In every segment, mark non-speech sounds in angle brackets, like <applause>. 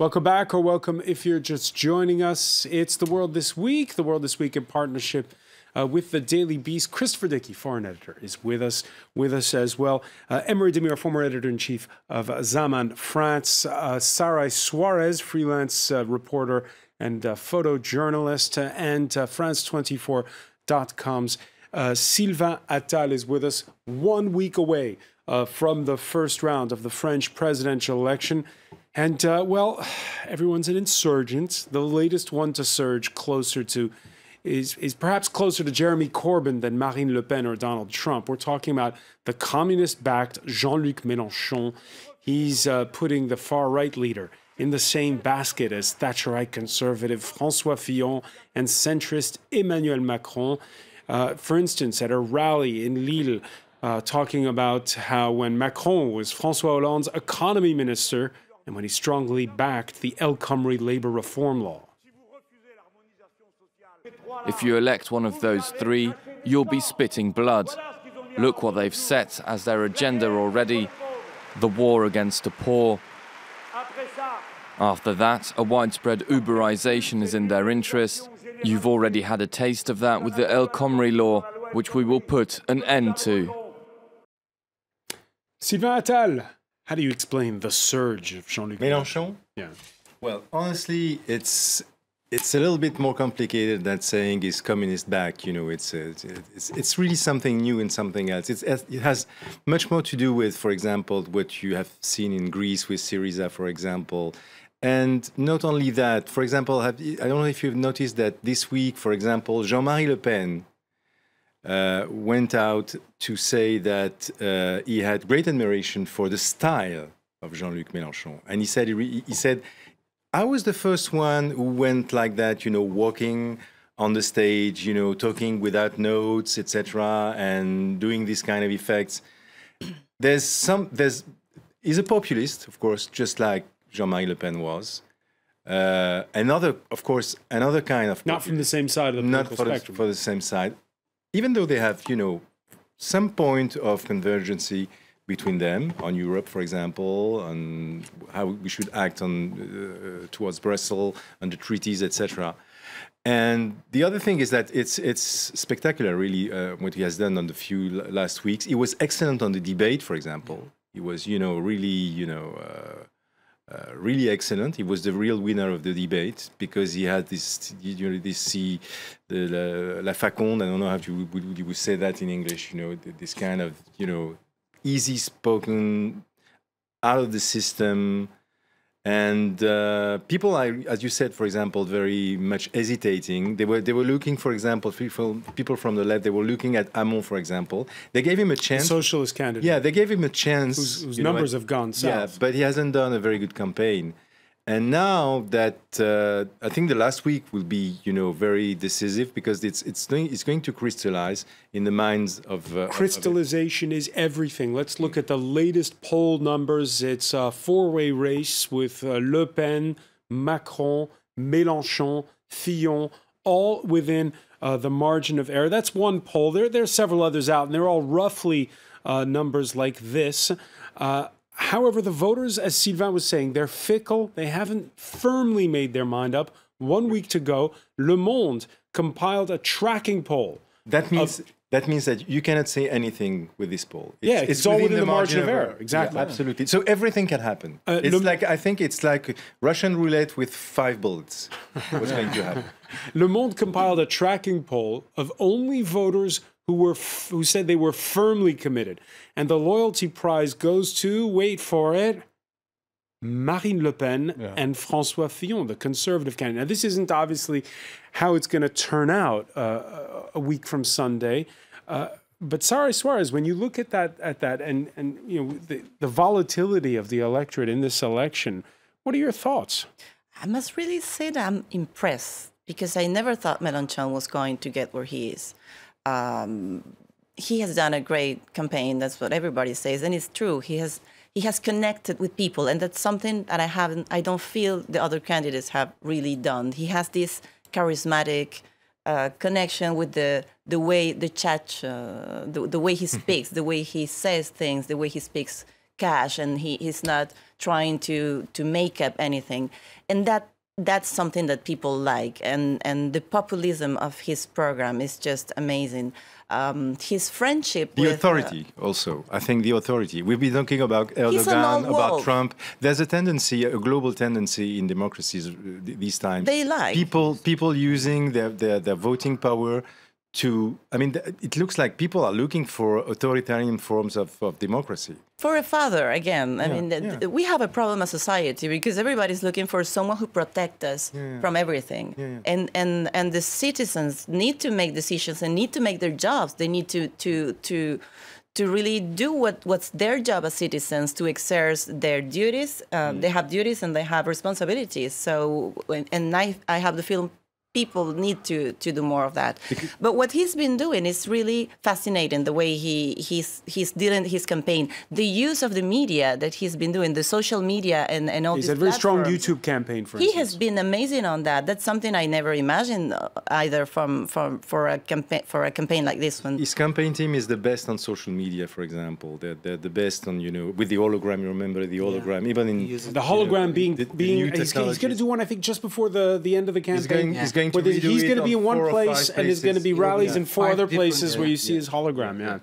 Welcome back, or welcome if you're just joining us. It's The World This Week, The World This Week in partnership uh, with the Daily Beast. Christopher Dickey, foreign editor, is with us, with us as well. Uh, Emre Demir, former editor in chief of Zaman France. Uh, Sarah Suarez, freelance uh, reporter and uh, photojournalist, uh, and uh, France24.com's uh, Sylvain Attal is with us one week away from the first round of the French presidential election. And, uh, well, everyone's an insurgent. The latest one to surge closer to is, is perhaps closer to Jeremy Corbyn than Marine Le Pen or Donald Trump. We're talking about the communist backed Jean Luc Mélenchon. He's uh, putting the far right leader in the same basket as Thatcherite conservative Francois Fillon and centrist Emmanuel Macron. Uh, for instance, at a rally in Lille, uh, talking about how when Macron was Francois Hollande's economy minister and when he strongly backed the El Khomri labor reform law. If you elect one of those three, you'll be spitting blood. Look what they've set as their agenda already the war against the poor. After that, a widespread Uberization is in their interest. You've already had a taste of that with the El Khomri law, which we will put an end to. Sylvain Attal, how do you explain the surge of Jean-Luc Mélenchon? Yeah. Well, honestly, it's it's a little bit more complicated than saying is communist back. You know, it's uh, a, it's it's really something new and something else. It's, it has much more to do with, for example, what you have seen in Greece with Syriza, for example. And not only that, for example, have, I don't know if you've noticed that this week, for example, Jean-Marie Le Pen uh, went out to say that uh, he had great admiration for the style of Jean-Luc Mélenchon, and he said he, he said I was the first one who went like that, you know, walking on the stage, you know, talking without notes, etc., and doing these kind of effects. There's some. There's. He's a populist, of course, just like Jean-Marie Le Pen was. Uh, another, of course, another kind of Not from the same side of the not political for the, for the same side, even though they have, you know, some point of convergency between them on Europe, for example, on how we should act on uh, towards Brussels, on the treaties, etc. And the other thing is that it's it's spectacular, really, uh, what he has done on the few last weeks. He was excellent on the debate, for example. He was, you know, really, you know. Uh, uh, really excellent. He was the real winner of the debate because he had this, you know, this the, the la faconde. I don't know how you would, you would say that in English. You know, this kind of, you know, easy spoken, out of the system, and uh, people are, as you said, for example, very much hesitating. They were they were looking, for example, people people from the left. They were looking at Hamon, for example. They gave him a The chance. socialist candidate. Yeah, they gave him a chance. Whose, whose know, numbers and- have gone south. yeah, but he hasn't done a very good campaign. And now that uh, I think the last week will be, you know, very decisive because it's it's going it's going to crystallize in the minds of uh, of- of- Crystallization is everything. Let's look at the latest poll numbers. It's a four way race with uh, Le Pen, Macron, Mélenchon, Fillon, all within uh, the margin of error. That's one poll. There, there are several others out, and they're all roughly uh, numbers like this. However, the voters, as Sylvain was saying, they're fickle. They haven't firmly made their mind up. One week to go, Le Monde compiled a tracking poll. That means that means that you cannot say anything with this poll. Yeah, it's all within the margin of error. Yeah, Exactly. absolutely. So everything can happen. Uh, it's like I think it's like Russian roulette with five bullets. What's going to happen? <laughs> Le Monde compiled a tracking poll of only voters who were f- who said they were firmly committed, and the loyalty prize goes to wait for it. Marine Le Pen and François Fillon, the conservative candidate. Now, this isn't obviously how it's going to turn out uh, a week from Sunday, uh, but Sara Suarez, when you look at that, at that, and and you know the, the volatility of the electorate in this election, what are your thoughts? I must really say that I'm impressed because I never thought Mélenchon was going to get where he is. Um, he has done a great campaign. That's what everybody says, and it's true. He has he has connected with people, and that's something that I haven't. I don't feel the other candidates have really done. He has this charismatic uh, connection with the the way the chat, uh, the, the way he <laughs> speaks, the way he says things, the way he speaks cash and he, he's not trying to to make up anything and that that's something that people like and and the populism of his program is just amazing um, his friendship The with, uh, authority, also. I think the authority. We've been talking about Erdogan, about wolf. Trump. There's a tendency, a global tendency in democracies uh, these times. They like. people people using their, their, their voting power to. I mean, it looks like people are looking for authoritarian forms of, of democracy. for a father again i mean yeah. we have a problem as society because everybody's looking for someone who protect us from everything and and and the citizens need to make decisions and need to make their jobs they need to to to to really do what what's their job as citizens to exercise their duties uh, they have duties and they have responsibilities so and i i have the feeling people need to to do more of that. But what he's been doing is really fascinating. The way he he's he's dealing his campaign, the use of the media that he's been doing, the social media and and all He's had a very strong. YouTube campaign, for He instance. has been amazing on that. That's something I never imagined uh, either from from for a campaign for a campaign like this one. His campaign team is the best on social media, for example. They're, they're the best on, you know, with the hologram. You remember the hologram, even in The hologram being the- the being new he's, he's going to do one I think just before the the end of the campaign. going- he's going to he's going to be in one place and there's going to be rallies in four other places where you see his hologram. Yeah.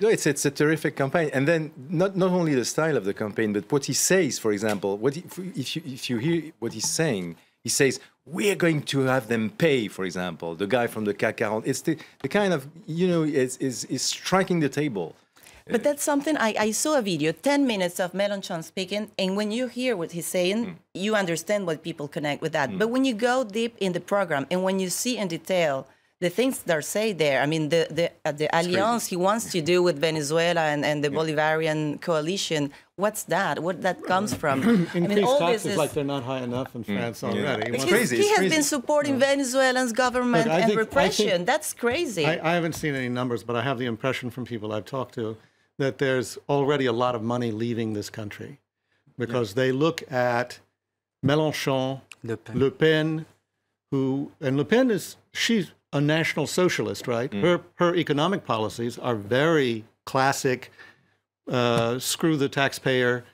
No, it's it's a terrific campaign, and then not not only the style of the campaign, but what he says. For example, what he, if you if you hear what he's saying, he says we are going to have them pay. For example, the guy from the CAC 40. It's the, the kind of you know is is is striking the table. But that's something I, I saw a video, 10 minutes of Mélenchon speaking, and when you hear what he's saying, mm. you understand what people connect with that. Mm. But when you go deep in the program and when you see in detail the things that are said there, I mean, the, the, uh, the alliance he wants to do with Venezuela and, and the Bolivarian coalition, what's that? What that comes uh, from? <clears throat> I mean, Increased all taxes this is. like they're not high enough in mm. France already. It's One- crazy. He it's has been crazy. supporting Venezuelans government and think- repression. think- That's crazy. I, I haven't seen any numbers, but I have the impression from people I've talked to that there's already a lot of money leaving this country because they look at Mélenchon, Le Pen. Le Pen, who and Le Pen is she's a national socialist, right? Her her economic policies are very classic. Uh, screw the taxpayer,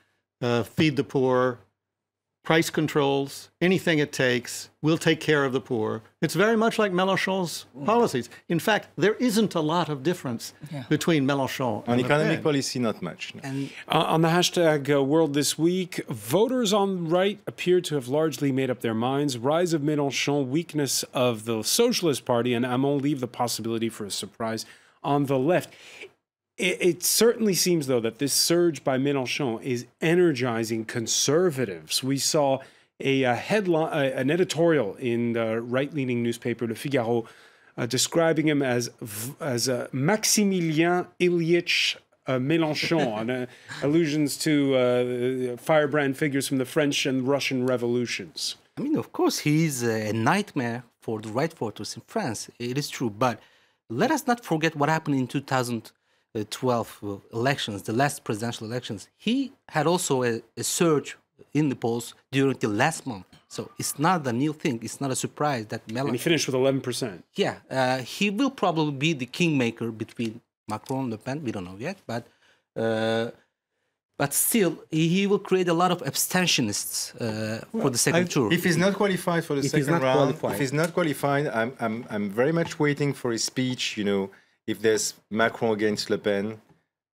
uh, feed the poor, price controls, anything it takes. We'll take care of the poor. It's very much like Mélenchon's policies. In fact, there isn't a lot of difference between Mélenchon On and Le economic Pen. policy, not much. no. And Uh, on the hashtag uh, World This Week, voters on the right appear to have largely made up their minds. Rise of Mélenchon, weakness of the Socialist Party, and Hamon leave the possibility for a surprise on the left. It, it, certainly seems, though, that this surge by Mélenchon is energizing conservatives. We saw a, a headline, a, an editorial in the right-leaning newspaper Le Figaro uh, describing him as as uh, Maximilien Ilyich uh, Mélenchon, <laughs> and, uh, allusions to uh, firebrand figures from the French and Russian revolutions. I mean, of course, he is a nightmare for the right voters in France. It is true, but let us not forget what happened in 2000- uh, 12 elections, the last presidential elections, he had also a, a surge in the polls during the last month. So it's not a new thing. It's not a surprise that Melon. And he finished with 11%. Yeah. Uh, he will probably be the kingmaker between Macron and Le Pen. We don't know yet. But uh, but still, he will create a lot of abstentionists uh, well, for the second I, tour. If he's not qualified for the if second round, qualified. if he's not qualified, I'm, I'm, I'm very much waiting for his speech, you know, if there's Macron against Le Pen,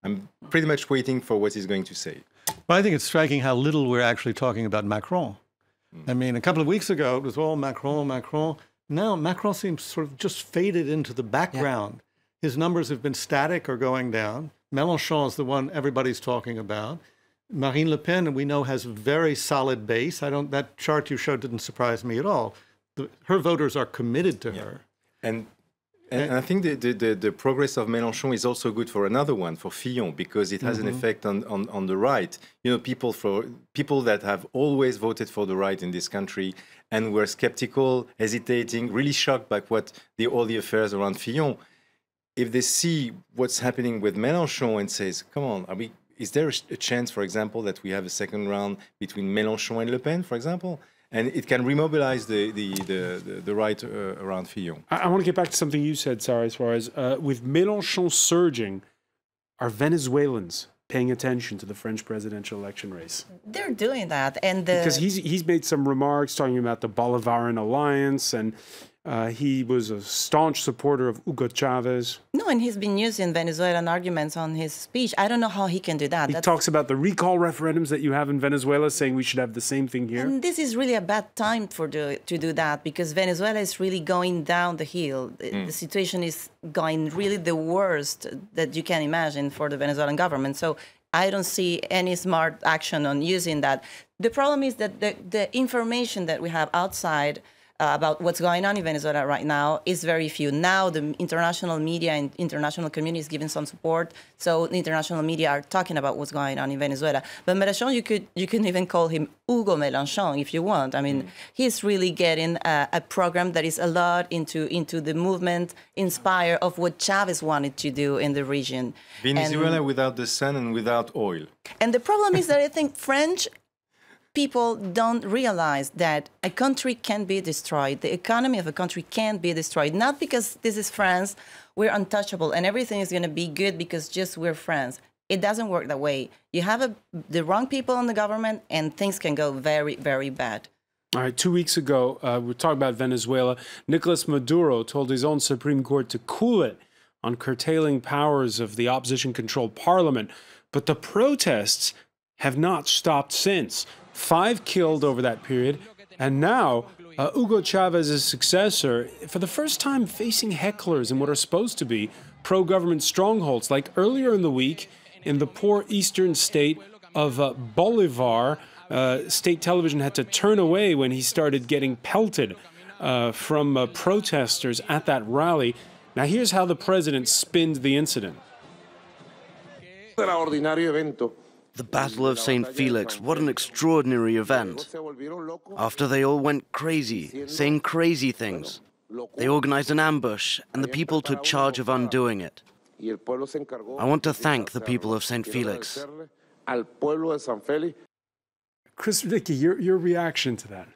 I'm pretty much waiting for what he's going to say. Well, I think it's striking how little we're actually talking about Macron. Hmm. I mean, a couple of weeks ago, it was all Macron, Macron. Now, Macron seems sort of just faded into the background. His numbers have been static or going down. Mélenchon is the one everybody's talking about. Marine Le Pen, we know, has a very solid base. I don't. That chart you showed didn't surprise me at all. The, her voters are committed to her. And Eh? and I think the, the, the, progress of Mélenchon is also good for another one, for Fillon, because it has an mm-hmm. effect on, on, on the right. You know, people for people that have always voted for the right in this country and were skeptical, hesitating, really shocked by what the all the affairs around Fillon. If they see what's happening with Mélenchon and says, "Come on, are we?" Is there a a chance, for example, that we have a second round between Mélenchon and Le Pen, for example, and it can remobilize the the the, the, the right uh, around Fillon? I, I want to get back to something you said, Sarah, as far as uh, with Mélenchon surging, are Venezuelans paying attention to the French presidential election race? They're doing that, and the, Because he's he's made some remarks talking about the Bolivarian alliance, and uh, he was a staunch supporter of Hugo Chavez. no, and he's been using Venezuelan arguments on his speech. I don't know how he can do that. He That's- talks about the recall referendums that you have in Venezuela, saying we should have the same thing here. And this is really a bad time for the, to do that because Venezuela is really going down the hill. The, the situation is going really the worst that you can imagine for the Venezuelan government. So I don't see any smart action on using that. The problem is that the, the information that we have outside uh, about what's going on in Venezuela right now is very few. Now the international media and international community is giving some support, so the international media are talking about what's going on in Venezuela. But Mélenchon, you could you can even call him Hugo Mélenchon if you want. I mean, he's really getting a, a program that is a lot into into the movement, inspired of what Chavez wanted to do in the region. Venezuela And- without the sun and without oil. and the problem is that I think French people don't realize that a country can be destroyed. The economy of a country can be destroyed. Not because this is France, we're untouchable and everything is going to be good because just we're France. It doesn't work that way. You have a, the wrong people in the government and things can go very, very bad. All right, two weeks ago, uh, we were talking about Venezuela. Nicolas Maduro told his own Supreme Court to cool it on curtailing powers of the opposition controlled parliament. But the protests have not stopped since. Five killed over that period. And now, uh, Hugo Chavez's successor, for the first time, facing hecklers in what are supposed to be pro government strongholds. Like earlier in the week, in the poor eastern state of uh, Bolivar, uh, state television had to turn away when he started getting pelted uh, from uh, protesters at that rally. Now, here's how the president spinned the incident. Extraordinario evento. The Battle of St. Felix, what an extraordinary event. Se volvieron locos. After they all went crazy, saying crazy things, they organized an ambush and the people took charge of undoing it. Y el pueblo se encargó I want to thank the people of St. Felix. agradecerle Al pueblo de San Félix Chris Dickey, your, your reaction to that?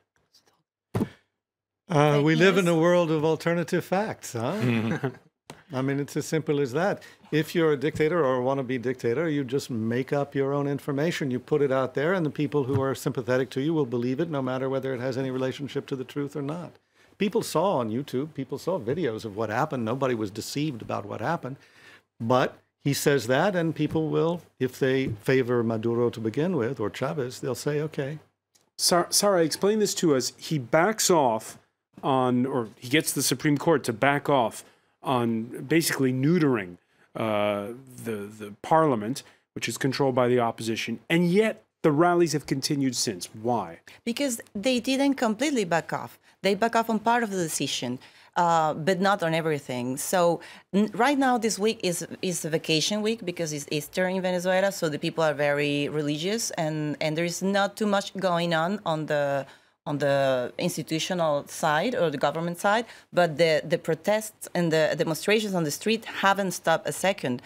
Uh, we live in a world of alternative facts, huh? <laughs> I mean, it's as simple as that. If you're a dictator or a wannabe dictator, you just make up your own information. You put it out there, and the people who are sympathetic to you will believe it, no matter whether it has any relationship to the truth or not. People saw on YouTube, people saw videos of what happened. Nobody was deceived about what happened. But he says that, and people will, if they favor Maduro to begin with, or Chavez, they'll say, okay, Sar- Sarah, explain this to us. He backs off on, or he gets the Supreme Court to back off on basically neutering uh, the the parliament, which is controlled by the opposition, and yet the rallies have continued since. Why? because they didn't completely back off. They back off on part of the decision, uh, but not on everything. So right now, this week is is a vacation week because it's Easter in Venezuela. So the people are very religious, and and there is not too much going on on the on the institutional side or the government side. But the the protests and the demonstrations on the street haven't stopped a second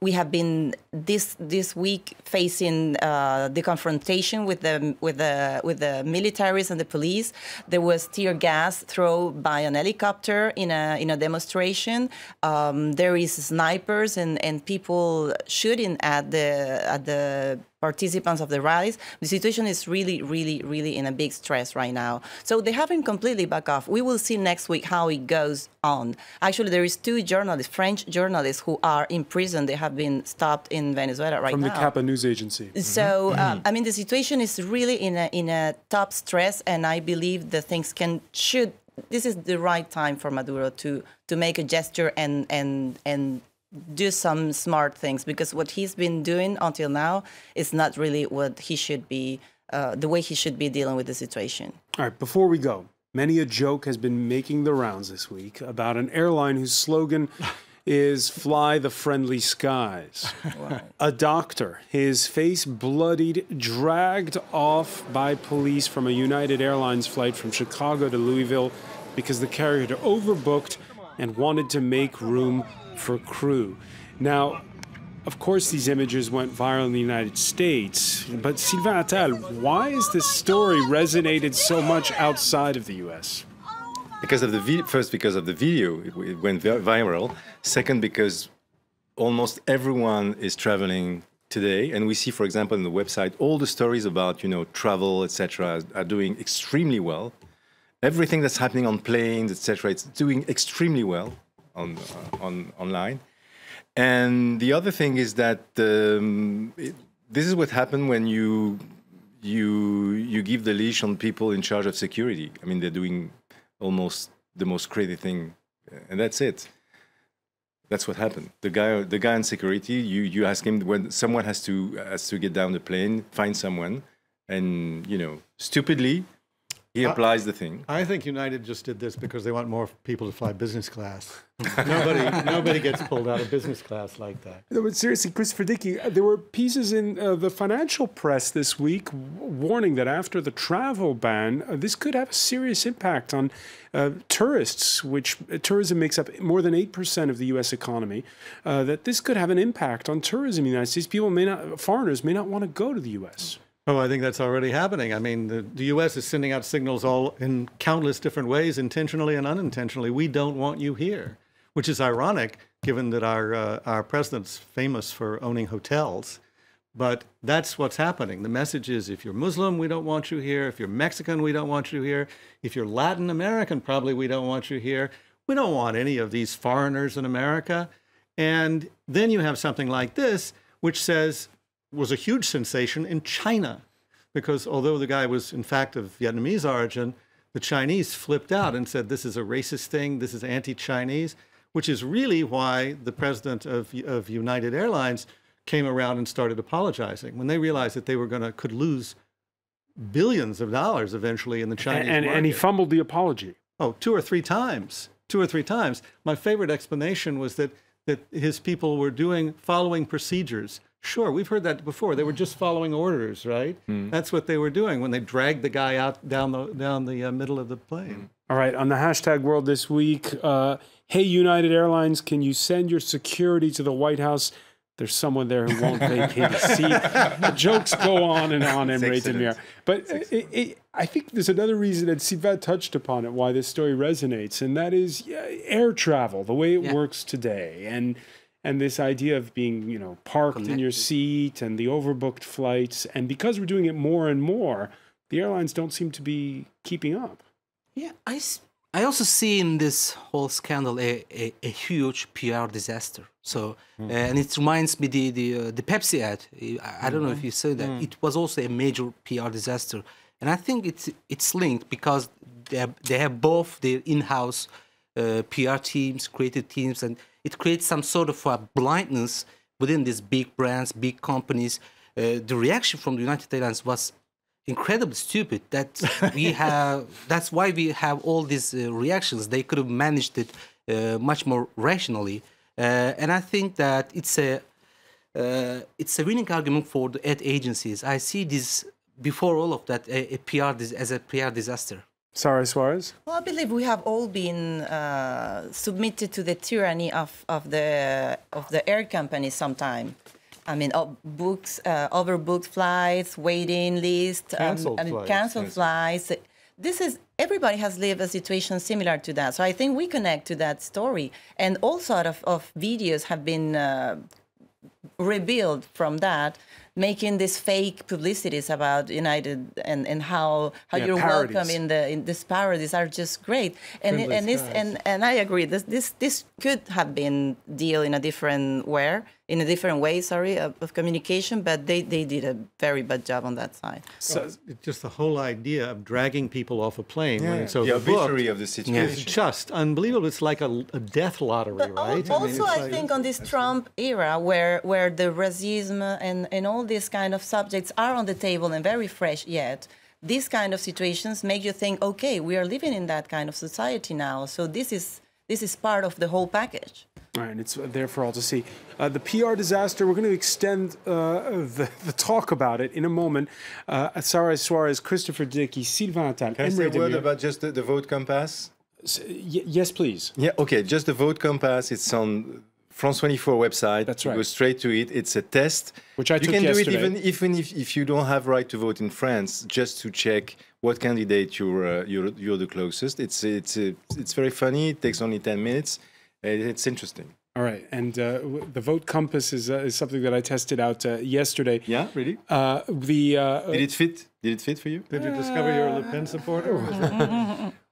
we have been this this week facing uh, the confrontation with the with the with the militaries and the police. There was tear gas thrown by an helicopter in a in a demonstration. Um, there is snipers and, and people shooting at the at the participants of the rallies. The situation is really, really, really in a big stress right now. So they haven't completely back off. We will see next week how it goes on. Actually, there is two journalists, French journalists, who are in prison. They have been stopped in Venezuela right now. From the. Capa news agency. So um, I mean, the situation is really in a in a top stress, and I believe the things can should. This is the right time for Maduro to to make a gesture and and and do some smart things because what he's been doing until now is not really what he should be. Uh, the way he should be dealing with the situation. All right, before we go, many a joke has been making the rounds this week about an airline whose slogan <laughs> is Fly the Friendly Skies. A doctor, his face bloodied, dragged off by police from a United Airlines flight from Chicago to Louisville because the carrier had overbooked and wanted to make room for crew. Now, of course, these images went viral in the United States, but Sylvain Attal, why has this story resonated so much outside of the US? Because of the first, because of the video, it, went viral. Second, because almost everyone is traveling today, and we see, for example, in the website, all the stories about you know travel, etc., are doing extremely well. Everything that's happening on planes, etc., it's doing extremely well on uh, on online. And the other thing is that um, it, this is what happened when you you you give the leash on people in charge of security. I mean, they're doing almost the most crazy thing, and that's it. That's what happened. The guy, the guy in security, you you ask him when someone has to has to get down the plane, find someone, and you know, stupidly, he applies the thing. I think United just did this because they want more people to fly business class. <laughs> nobody, nobody gets pulled out of business class like that. No, but seriously, Christopher Dickey, uh, there were pieces in uh, the financial press this week warning that after the travel ban, uh, this could have a serious impact on uh, tourists, which uh, tourism makes up more than 8% of the U.S. economy, uh, that this could have an impact on tourism in the United States. People may not, foreigners may not want to go to the U.S. Oh, I think that's already happening. I mean, the, the U.S. is sending out signals all in countless different ways, intentionally and unintentionally. We don't want you here, which is ironic, given that our uh, our president's famous for owning hotels. But that's what's happening. The message is: if you're Muslim, we don't want you here. If you're Mexican, we don't want you here. If you're Latin American, probably we don't want you here. We don't want any of these foreigners in America. And then you have something like this, which says was a huge sensation in China, because although the guy was in fact of Vietnamese origin, the Chinese flipped out and said this is a racist thing, this is anti-Chinese, which is really why the president of, of United Airlines came around and started apologizing when they realized that they were going to could lose billions of dollars eventually in the Chinese And, and, and he fumbled the apology. Oh, two or three times. Two or three times. My favorite explanation was that that his people were doing following procedures. Sure, we've heard that before. They were just following orders, right? That's what they were doing when they dragged the guy out down the down the uh, middle of the plane. All right, on the hashtag world this week, uh, hey, United Airlines, can you send your security to the White House? There's someone there who won't vacate a <laughs> seat. the jokes go on and on, Emre excellent. Demir. But it, it, I think there's another reason, and Sylvain touched upon it, why this story resonates, and that is yeah, air travel, the way it Yeah. works today. And and this idea of being, you know, parked in your seat and the overbooked flights. And because we're doing it more and more, the airlines don't seem to be keeping up. Yeah, i i also see in this whole scandal a, a, a huge PR disaster. So, uh, and it reminds me the the uh, the Pepsi ad. I, I don't know if you saw that. It was also a major PR disaster, and I think it's it's linked because they have, they have both their in-house uh, PR teams, creative teams, and it creates some sort of a blindness within these big brands, big companies. Uh, the reaction from the United Airlines was incredibly stupid. That <laughs> we have that's why we have all these uh, reactions. They could have managed it uh, much more rationally. Uh, and i think that it's a uh, it's a winning argument for the ad agencies. I see this before all of that a, a pr as a pr disaster Sarah Suarez? Well, I believe we have all been uh, submitted to the tyranny of, of the of the air company sometime. I mean, uh, books, uh, overbooked flights, waiting list, um, Canceled and flights, canceled yes. flights. This is everybody has lived a situation similar to that. So I think we connect to that story, and all sort of, of videos have been uh, rebuilt from that, making these fake publicities about United and, and how how Yeah, you're parodies. welcome in the in these parodies are just great. And Friendly and this and, and I agree. This this this could have been deal in a different way, in a different way. Sorry of, of communication, but they they did a very bad job on that side. So, It's just the whole idea of dragging people off a plane when it's the overbooked obituary of the is situation. just unbelievable. It's like a, a death lottery, But right? also, it's I, like- think on this Trump era, where where the racism and and all these kind of subjects are on the table and very fresh yet. These kind of situations make you think, okay, we are living in that kind of society now. So this is this is part of the whole package. All right, it's there for all to see. Uh, the PR disaster, we're going to extend uh, the, the talk about it in a moment. Uh, Sarah Suarez, Christopher Dickey, Sylvain Attal, Can I say a word about just the, the vote compass? S- y- yes, please. Yeah, okay. Just the vote compass. It's on France 24 website. That's You right. Go straight to it. It's a test. Which I you took can yesterday. do it even even if, if you don't have right to vote in France, just to check what candidate you're uh, you're, you're the closest. It's it's uh, it's very funny. It takes only 10 minutes. And It's interesting. All right, and uh, the vote compass is uh, is something that I tested out uh, yesterday. Yeah, really? Uh, the uh, Did it fit? Did it fit for you? Did you discover you're a Le Pen supporter? <laughs>